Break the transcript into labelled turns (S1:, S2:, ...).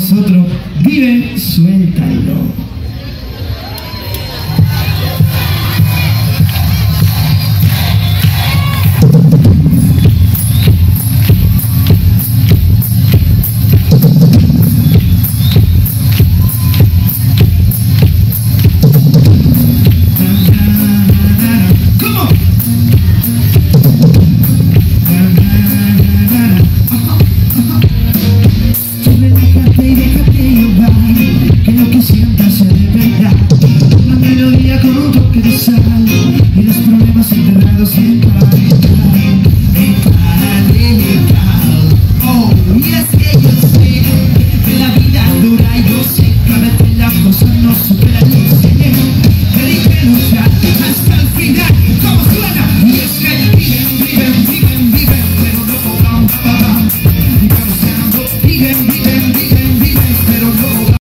S1: nosotros. Vive, suelta y Y los problemas internados y el trabajo está bien, el. Oh, y es que yo sé que la vida dura y yo sé que a ver que la cosa no supera el se lee. Me dije, lucha, hasta el final, como suena. Y es que viven, viven, viven, viven, pero no podamos, vamos, vamos, y causando, viven.